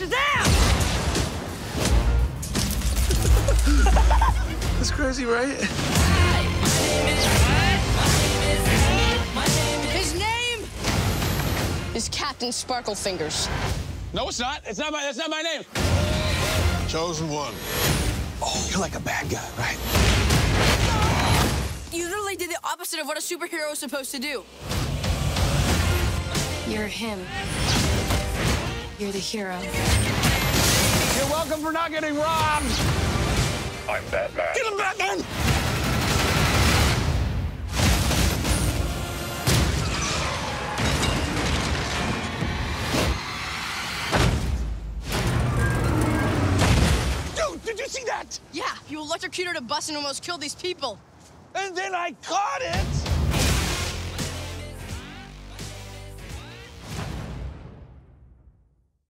Shazam! That's crazy, right? His name is Captain Sparklefingers. No, it's not. It's not my. That's not my name. Chosen one. Oh, you're like a bad guy, right? You literally did the opposite of what a superhero is supposed to do. You're him. You're the hero. You're welcome for not getting robbed. I'm Batman. Get him, Batman! Dude, did you see that? Yeah, you electrocuted a bus and almost killed these people. And then I caught it.